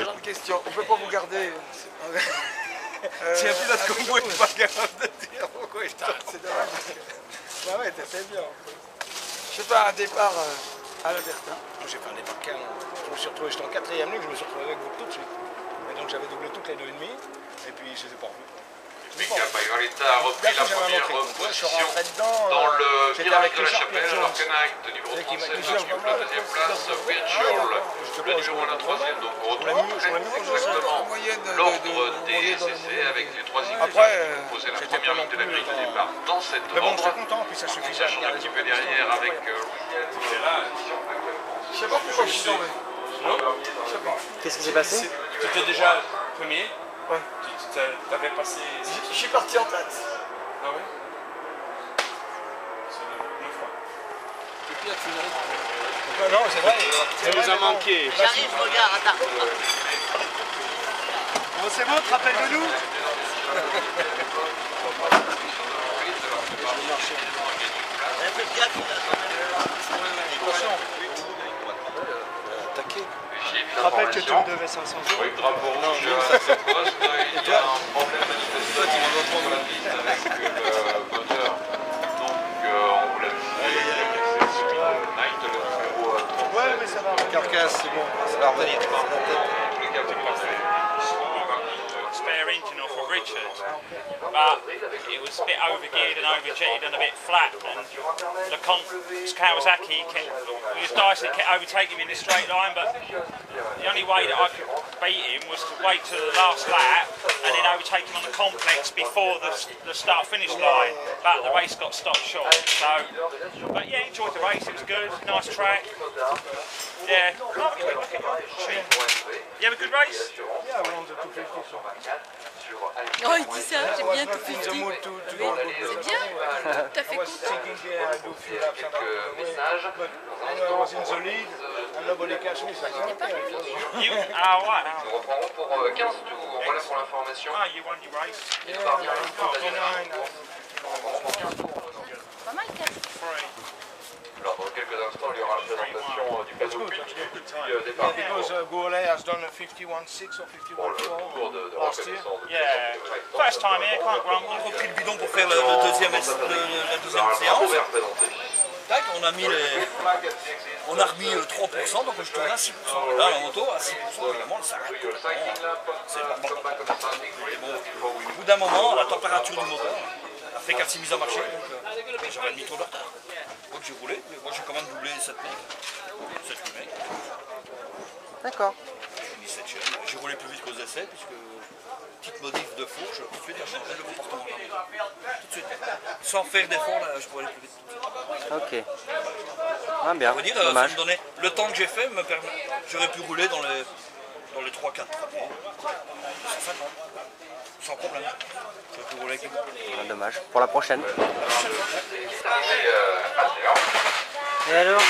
grande question. On peut pas vous garder. Si un pilote comme moi n'est pas capable de dire pourquoi il t'a. C'est dommage. Bah ouais, t'as fait bien. Je sais pas, un départ euh, à l'Alberta. J'ai fait un départ calme. Je me suis retrouvé, j'étais en quatrième ligne, je me suis retrouvé avec vous tout de suite. Et donc j'avais doublé toutes les deux et demi, et puis je les ai pas revus. Mika Pagarita a repris la première position dans euh, le virage de la chapelle, alors de numéro Et qui m'a 37, dit, occupe la deuxième place, Virgil, le numéro 1 la troisième, donc pour jouer exactement l'ordre de- de- des de- de- essais avec les trois équipes qui euh, ont posé la première ligne de la grille de dans- départ dans cet ordre. En sachant un petit peu derrière avec euh, Je sais pas pourquoi je suis tombé. Qu'est-ce qui s'est passé Tu étais déjà premier Ouais. Tu avais passé. Je- suis parti en tête. Ah oui C'est neuf fois. Ouais, Non, c'est vrai. Ça nous a manqué. J'arrive, regarde, attends. Bon, c'est bon, tu te rappelles de nous Faites gaffe, il Je te rappelle que tu me devais 500 euros. Oui, drapeau rouge à cette poste, il y a un problème manifestement la piste avec euh, le moteur. Donc euh, on vous l'a dit, c'est celui de Knight, le numéro euh, 37. Ouais, mais ça va. Carcasse, c'est bon, ça va revenir. Parfait. Engine off of Richard, but it was a bit overgeared and overjetted and a bit flat. And the con- Kawasaki, kept, his dice, kept overtaking me in the straight line. But the only way that I could beat him was to wait till the last lap and then overtake him on the complex before the, the start-finish line. But the race got stopped short. So, but yeah, enjoyed the race. It was good, nice track. Yeah. You have a good race? Yeah, we won the 250, so. Oh, il dit ça, j'aime bien tout In the mood to, to Oui, go good. c'est bien, tout à fait content. I was in the lead and nobody catch me, oh, right. Nous reprendrons pour euh, 15 tours. Voilà pour l'information. Ah, you won your race. Yeah, I'm 59. Pas mal, quand Alors dans quelques instants, il y aura la présentation euh, du et puis euh, départ Yeah, because uh, Goulet has done a 51.6 or pour le 51.4 tour de, de last year. Yeah. First time here, can't grumble. a repris le bidon pour faire le, le deuxième, le- la deuxième séance. Tac, on a mis les. On a remis euh, 3%, donc je tourne à 6%. Et là, la moto, à 6%, évidemment, elle s'arrête. C'est euh, bon. on Au bout d'un moment, la température du moteur a fait qu'elle s'est mise à marcher, donc euh, j'avais un demi-tour de retard. Donc j'ai roulé, mais moi j'ai quand même doublé 7 mecs. 7 8 mecs. D'accord. J'ai mis 7 chaînes. J'ai roulé plus vite qu'aux essais, puisque petite modif de fourche, tout de suite, j'ai changé le comportement. Tout de suite. Sans faire d'effort, là, je pourrais aller plus vite. Ok. Ah bien, On va dire, euh, ça me donnait, le temps que j'ai fait me permet, j'aurais pu rouler dans les, dans les 3-4 premiers. 150. Sans problème. Rouler. Ah, dommage. Pour la prochaine. Et, alors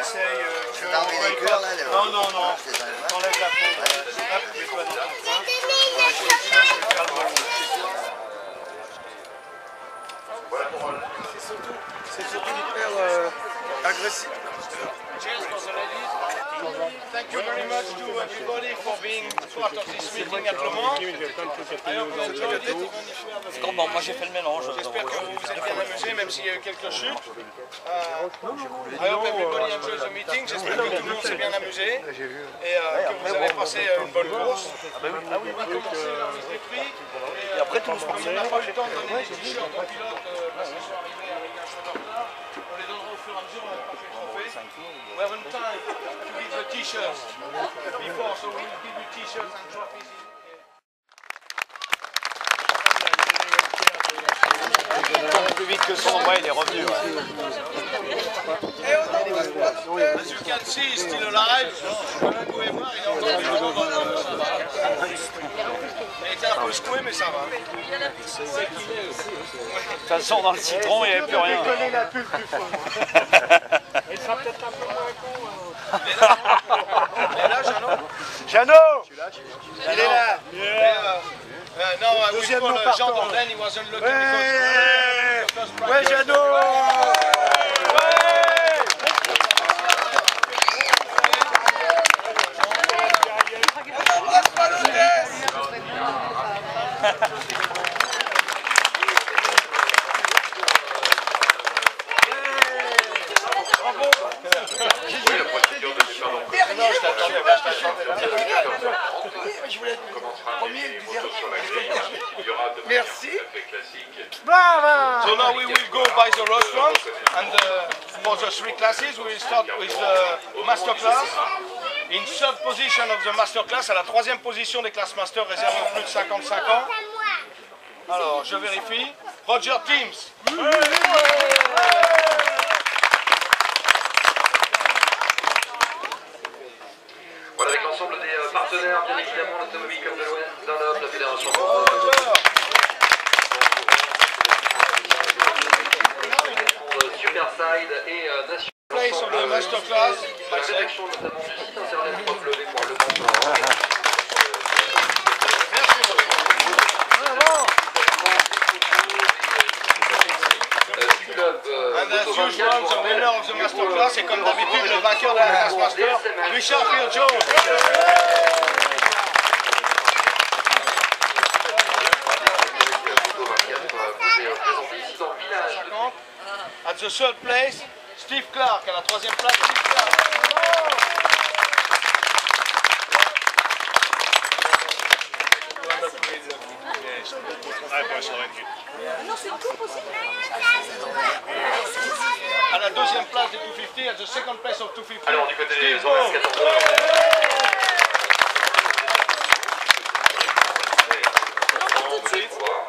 Essaye, euh, Non, non, non. Enlève. La peau. Hop, mets-toi dans ton agressif. Thank you very much to everybody for being part of this meeting at Le Mans. I hope you enjoyed it, even if you have a Quand bon, moi j'ai fait le mélange. J'espère que vous vous êtes bien amusés, même s'il y a eu quelques chutes. Euh, I hope everybody enjoys the meeting. J'espère que tout le monde s'est bien amusé et euh, que vous avez passé une bonne course. On va commencer la des prix. Et après, tout le monde n'a pas eu le temps de donner des t-shirts aux pilotes t-shirts before, so we'll give you t-shirts and trophies. Plus vite que son, ouais, il est revenu. As you can see, he's still alive. Vous pouvez voir, il est encore vivant. Il était un peu secoué, mais ça va. De toute façon, dans le citron, il n'y avait plus rien. Il Il. Euh, Uh, no, uh, we Deuxième call non uh, partant. Jean Dordain, he wasn't looking Ouais, because... ouais Jeannot La procédure de départ dans Non, je t'attendais, bah, je t'attendais. Je voulais être premier de Merci. Bravo So now we will go by the restaurant and uh, for the three classes we will start with the master class. In third position of the master class, à la troisième position des classes master réservées aux plus de 55 ans. Alors, je vérifie. Roger Teams. Voilà, avec l'ensemble des euh, partenaires, bien évidemment, l'Automobile Club de l'Ouest, Dunlop, la Fédération française Superside et Nation. Place of the master class. La rédaction notamment du site internet. Du club euh, And as Moto usual, 24, the winner master class, et comme d'habitude, le vainqueur de la classe master, Richard Field Jones. Moto 24, vous est présenté ici dans le village de At the third place, Steve Clark. À la troisième place, Steve Clark. À la deuxième place des 250, at the second place of 250. Alors, du côté des Steve horaires Ball. 14 heures.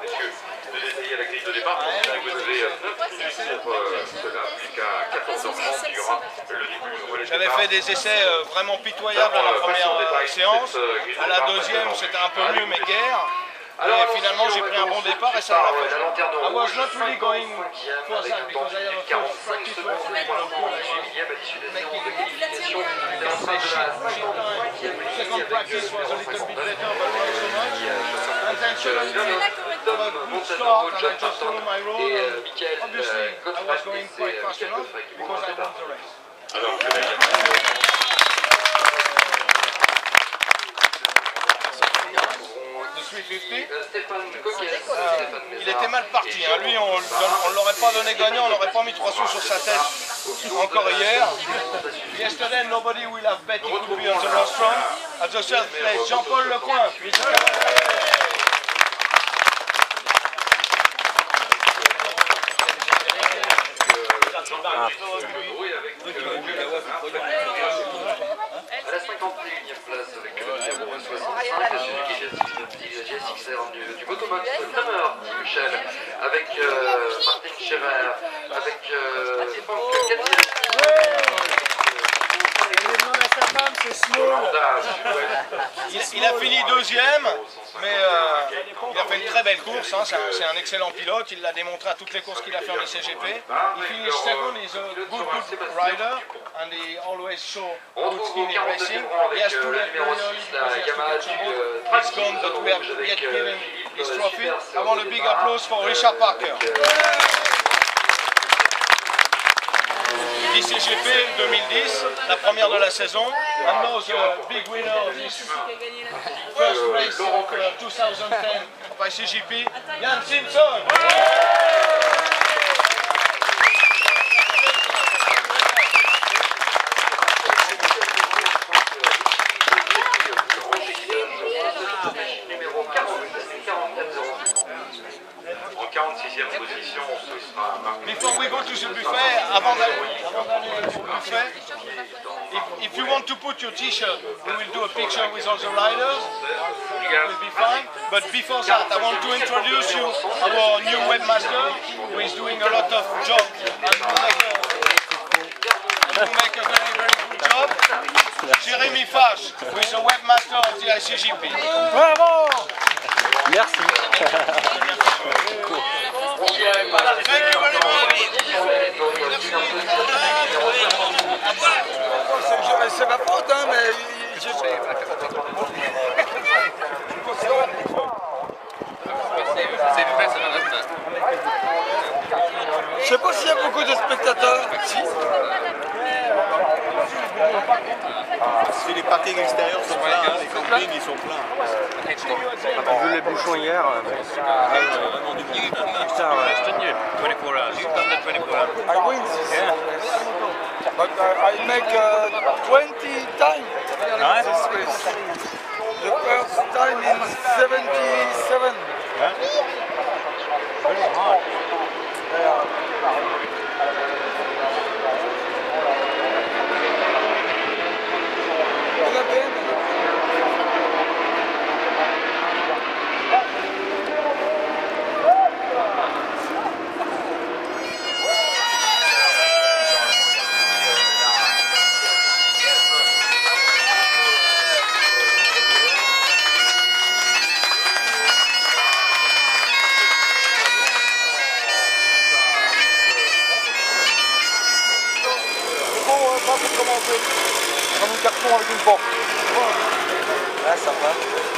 Messieurs, de essayer à la grille de départ, vous avez 9 minutes pour euh, cela, jusqu'à 14h30, il y aura le début du relais de J'avais fait des essais euh, vraiment pitoyables à la première euh, séance. À la deuxième, c'était un peu mieux, mais guère. Et finalement, j'ai pris un bon départ et ça l'a fait. I was not really going for that because I have a practice was making Second practice was a little bit better, but not so much. And then second have a good start, and I just follow my road. And obviously, I was going quite fast enough because I the race. Alors, que la The 350. Stéphane Coquet, Stéphane Il était mal parti. hein. Lui, on ne l'aurait pas donné gagnant, on n'aurait pas mis trois sous sur sa tête encore hier. Yesterday, nobody will have bet he could be on the rostrum. At the third place, Jean-Paul Lecoin. À la 51e place avec le numéro 65, Suzuki GSX-R du, du Motomax Summer, Michel, avec euh, Martin Scherer, avec euh, Franck Il, il a fini deuxième, mais euh, il a fait une très belle course. hein. C'est un, un excellent pilote. Il l'a démontré à toutes les courses qu'il a fait en ICGP. Il finit second. He's a good, good rider, and he always show good skill in 42e racing. He has to le let numéro very 6, early because he has to He's Traxxas gone, but we have yet given his trophy. I want a big applause for Richard Parker. Avec, euh, ICGP 2010, la première de la saison. The big winner of this first race of uh, 2010 of ICGP, Jan Simpson. numéro 44 En 46e position, ce sera Marc Before we go to the buffet, avant d'aller avant d'aller au buffet, if, if you want to put your t-shirt, we will do a picture with all the riders. It will be fine. But before that, I want to introduce you our new webmaster, who is doing a lot of job and who make a, who make a very, very good job. Jérémy Fache, who is a webmaster of the ICGP. Bravo Merci. Thank you much. C'est ma faute, hein, mais je Je sais pas s'il y a beaucoup de spectateurs. Si. Si les parkings extérieurs sont pleins, hein, les campings ils sont pleins. J'ai vu les bouchons hier. euh, monde. Putain, ouais. I win this. But uh, I make uh, 20 times this race. The first time in 77. Elle carton avec une porte. Ouais, sympa.